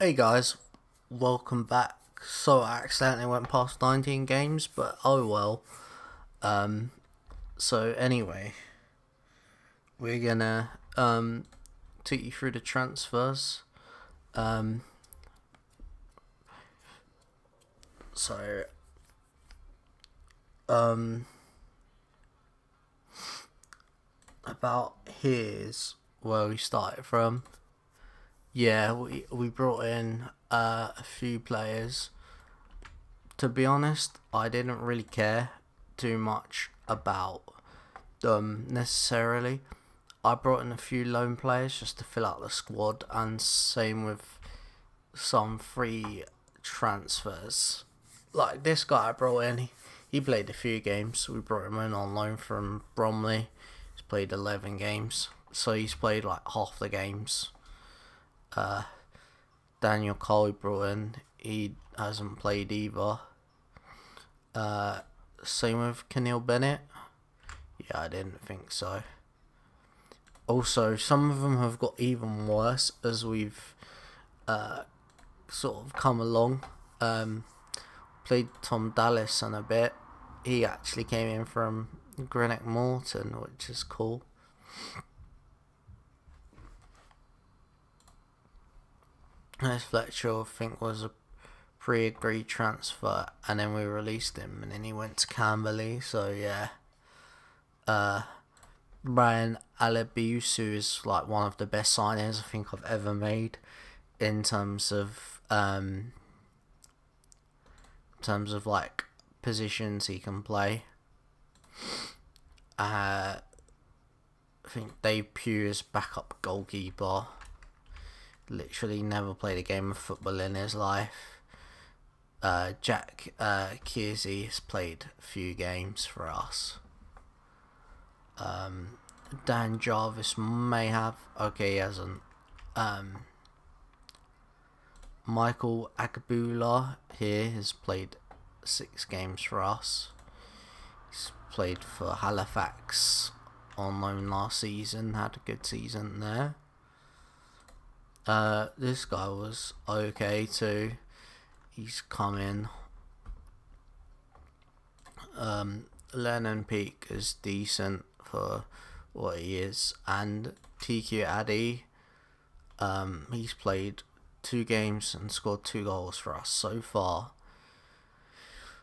Hey guys, welcome back. So I accidentally went past 19 games, but oh well. Um, so anyway, we're gonna um take you through the transfers. Um, so um about here's where we started from. Yeah, we we brought in uh, a few players. To be honest, I didn't really care too much about them necessarily. I brought in a few loan players just to fill out the squad, and same with some free transfers. Like this guy I brought in, he, he played a few games. We brought him in on loan from Bromley. He's played 11 games, so he's played like half the games uh, Daniel Cole brought in, he hasn't played either. Uh, same with Keneal Bennett. Yeah, I didn't think so. Also, some of them have got even worse as we've uh, sort of come along. Um, played Tom Dallas on a bit. He actually came in from Greenock Morton, which is cool. As Fletcher, I think, was a pre-agreed transfer, and then we released him, and then he went to Camberley. So yeah, uh, Bryan Alebiosu is like one of the best signings I think I've ever made in terms of um, in terms of like positions he can play. Uh, I think Dave Pugh is backup goalkeeper literally never played a game of football in his life. Uh, Jack uh, has played a few games for us. Um, Dan Jarvis may have. Okay, he hasn't. Um, Michael Agbula here has played six games for us. He's played for Halifax on loan last season, had a good season there. Uh, this guy was okay too. He's coming. Um, Lennon Peak is decent for what he is, and TQ Addy. Um, he's played two games and scored two goals for us so far.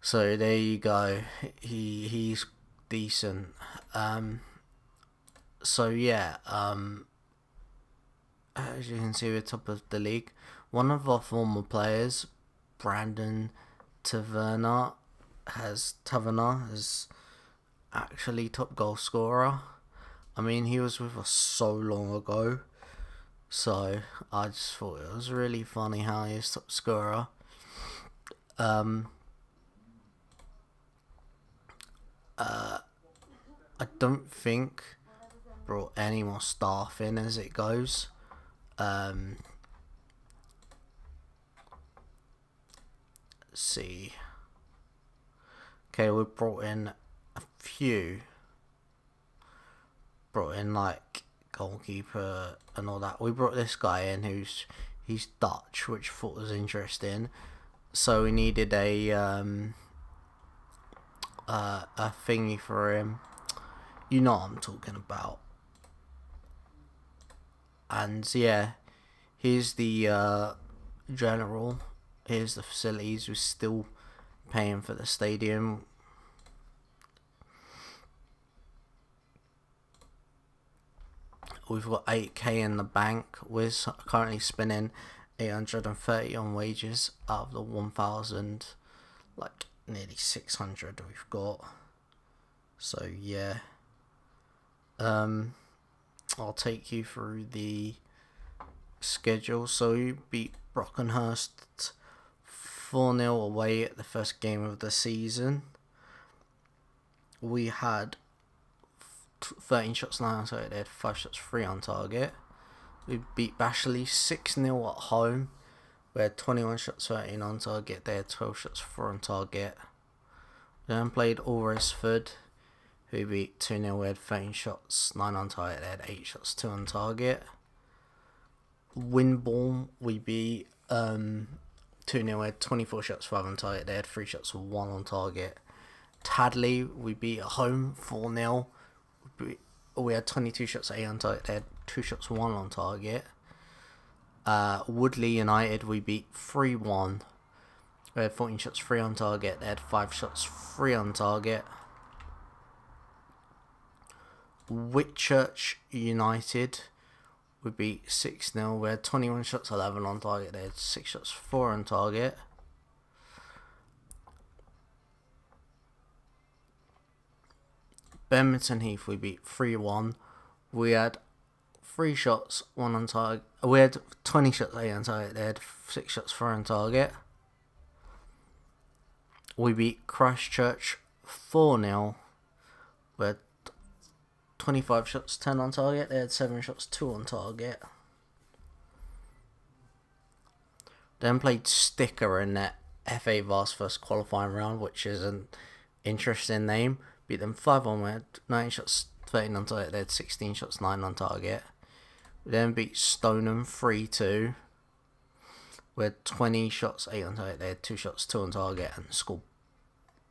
So there you go. He he's decent. Um, so yeah. Um, as you can see, we're top of the league. One of our former players, Brandon Taverna, has Taverna has actually top goal scorer. I mean, he was with us so long ago, so I just thought it was really funny how he's top scorer. Um. Uh, I don't think brought any more staff in as it goes. Um, see. Okay, we brought in a few. Brought in like goalkeeper and all that. We brought this guy in who's he's Dutch, which I thought was interesting. So we needed a um, uh, a thingy for him. You know what I'm talking about and yeah, here's the uh, general. Here's the facilities. We're still paying for the stadium. We've got 8k in the bank. We're currently spending 830 on wages out of the 1000, like nearly 600 we've got. So yeah. Um, I'll take you through the schedule. So you beat Brockenhurst 4 0 away at the first game of the season. We had 13 shots, 9 on target, they had 5 shots, free on target. We beat Bashley 6 0 at home. We had 21 shots, 13 on target, they had 12 shots, 4 on target. then played Alresford who beat 2 0 with 13 shots, 9 on target, they had 8 shots, 2 on target. Wimborne, we beat um, 2 0. We had 24 shots, 5 on target. They had 3 shots, 1 on target. Tadley, we beat at home 4 0. We had 22 shots, 8 on target. They had 2 shots, 1 on target. Uh, Woodley United, we beat 3 1. We had 14 shots, 3 on target. They had 5 shots, 3 on target. Whitchurch United, we beat 6 0. We had 21 shots, 11 on target. They had 6 shots, 4 on target. Bemerton Heath, we beat 3 1. We had 3 shots, 1 on target. We had 20 shots, 8 on target. They had 6 shots, 4 on target. We beat Christchurch 4 0. We had 25 shots, 10 on target. They had 7 shots, 2 on target. Then played Sticker in that FA Vase first qualifying round, which is an interesting name. Beat them 5 1, we had 9 shots, 13 on target. They had 16 shots, 9 on target. Then beat Stoneham 3 2. We had 20 shots, 8 on target. They had 2 shots, 2 on target, and scored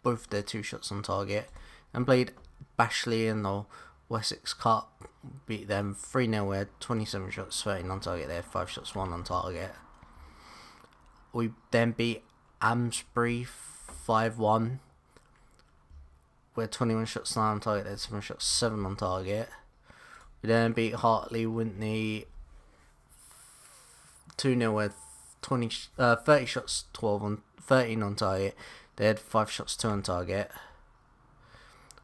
both their 2 shots on target. And played Bashley in the Wessex Cup beat them 3 0. We had 27 shots, 13 on target. there, 5 shots, 1 on target. We then beat Amesbury 5 1. We had 21 shots, 9 on target. Had 7 shots, 7 on target. We then beat Hartley Wintney 2 0 with 20, uh, 30 shots, 12 on 13 on target. They had 5 shots, 2 on target.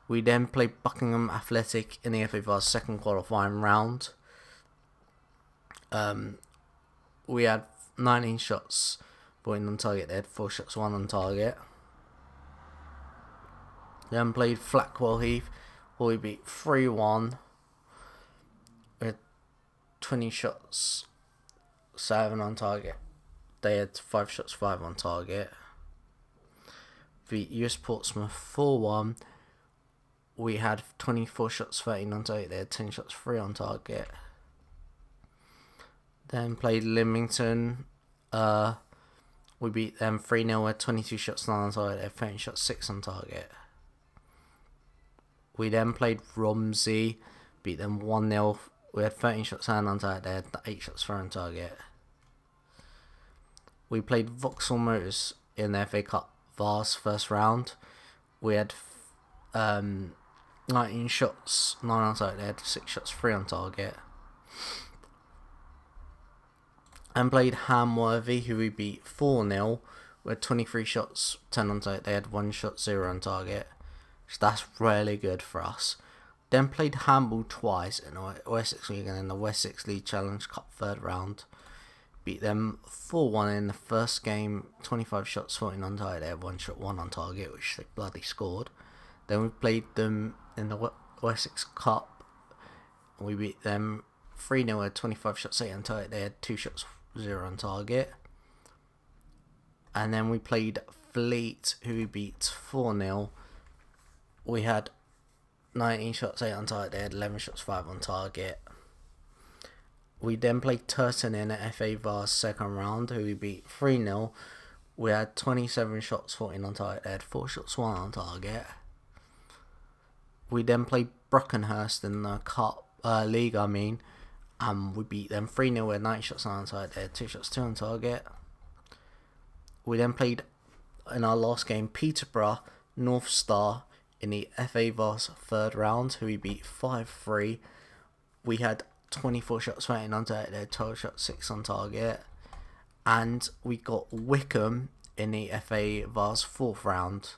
We then played Buckingham Athletic in the FA second qualifying round. Um, we had 19 shots, going on target. They had 4 shots, 1 on target. Then played Flackwell Heath, where we beat 3 1. We had 20 shots, 7 on target. They had 5 shots, 5 on target. Beat US Portsmouth 4 1 we had 24 shots, 13 on target. They had 10 shots, 3 on target. Then played Lymington. Uh, we beat them 3 0 with 22 shots, 9 on target. They had 13 shots, 6 on target. We then played Romsey. Beat them 1 0. We had 13 shots, 9 on target. They had 8 shots, 4 on target. We played Vauxhall Motors in the FA Cup Vase first round. We had um, 19 shots, 9 on target, they had 6 shots, 3 on target. And played Hamworthy, who we beat 4 0, with 23 shots, 10 on target, they had 1 shot, 0 on target. So that's really good for us. Then played Hamble twice in the Wessex League and in the Wessex League Challenge Cup third round. Beat them 4 1 in the first game, 25 shots, 14 on target, they had 1 shot, 1 on target, which they bloody scored. Then we played them in the Wessex Cup. We beat them 3 0 with 25 shots, 8 on target. They had 2 shots, 0 on target. And then we played Fleet, who we beat 4 0. We had 19 shots, 8 on target. They had 11 shots, 5 on target. We then played Turton in the FA Vase second round, who we beat 3 0. We had 27 shots, 14 on target. They had 4 shots, 1 on target. We then played Brockenhurst in the cup uh, league. I mean, and we beat them three 0 with nine shots on target. There, two shots, two on target. We then played in our last game Peterborough North Star in the FA Vase third round, who we beat five three. We had 24 shots waiting on target. Had 12 shots, six on target, and we got Whickham in the FA Vase fourth round,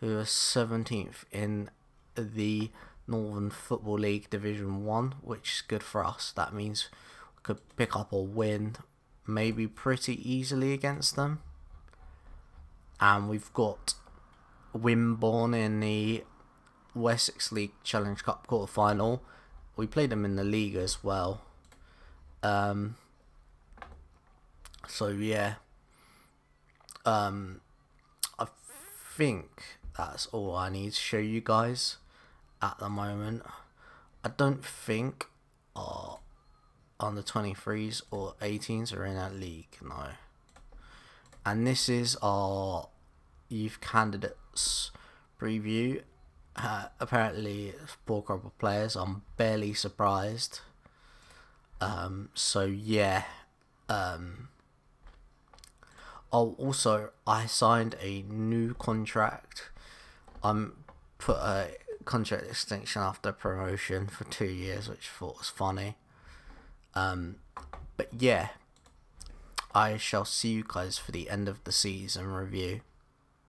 who was 17th in the Northern Football League Division 1, which is good for us. That means we could pick up a win maybe pretty easily against them. And we've got Wimborne in the Wessex League Challenge Cup quarter final. We played them in the league as well. Um, so yeah. Um, I think that's all I need to show you guys at the moment. I don't think our under 23s or 18s are in that league, no. and this is our youth candidates preview. Uh, apparently, poor crop of players. I'm barely surprised. Um, so yeah. Um, oh, also, I signed a new contract. I'm put a contract extension after promotion for two years, which I thought was funny. Um, but yeah, I shall see you guys for the end of the season review.